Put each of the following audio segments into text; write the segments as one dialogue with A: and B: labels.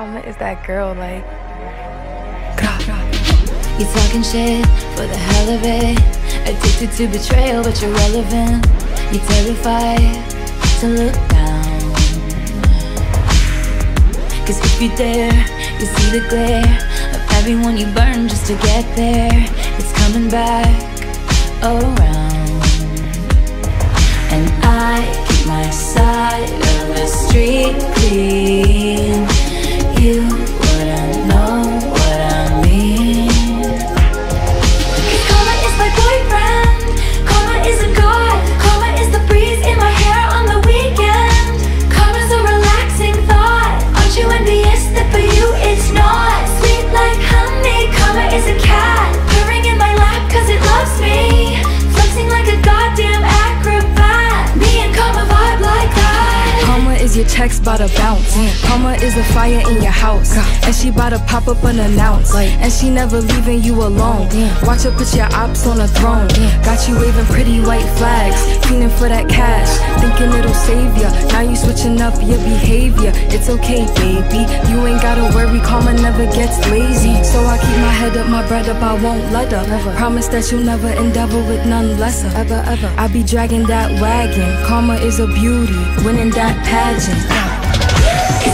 A: Is that girl, like.
B: You talking shit for the hell of it. Addicted to betrayal, but you're relevant. You're terrified to look down. Cause if you dare, you see the glare of everyone you burn just to get there. It's coming back around.
A: Your bout to bounce. Karma is a fire in your house. And she bout to pop up unannounced. And she never leaving you alone. Watch her put your ops on a throne. Got you waving pretty white flags. Feeling for that cash. Thinking it'll save ya. Now you switching up your behavior. It's okay, baby. You ain't gotta worry. Karma never gets lazy. So I keep my head up, my bread up. I won't let her. Promise that you'll never endeavor with none lesser. Ever, ever. I be dragging that wagon. Karma is a beauty. Winning that pageant.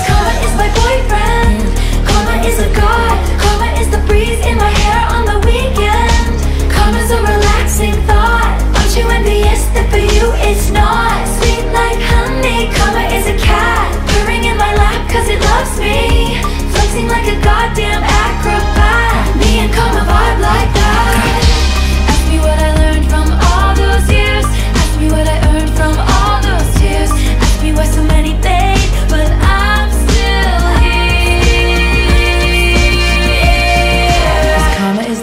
B: Karma is my boyfriend. Karma is a god. Karma is the breeze in my hair on the weekend. Karma's a relaxing thought. Aren't you envious that for you it's not? Sweet like honey. Karma is a cat. Purring in my it loves me. Flexing like a goddamn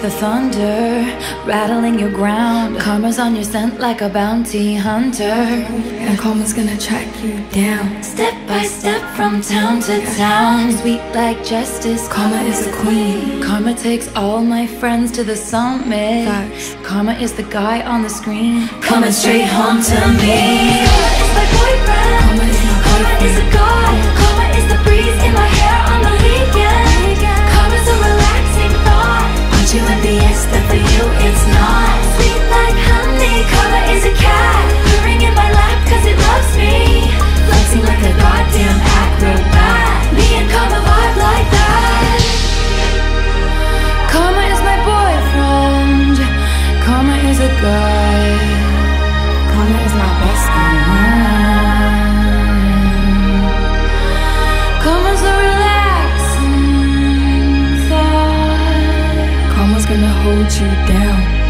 B: the thunder, rattling your ground. Karma's on your scent like a bounty hunter.
A: And karma's gonna track you down.
B: Step by step from town to town. Sweet like justice.
A: Karma is a queen.
B: Karma takes all my friends to the summit.
A: Facts.
B: Karma is the guy on the screen. Coming straight home to me. dancing like a goddamn acrobat. Me and Karma vibe like that.
A: Karma is my boyfriend.
B: Karma is a guy. Karma is my best friend. Karma's a relaxing thought. Karma's gonna hold you down.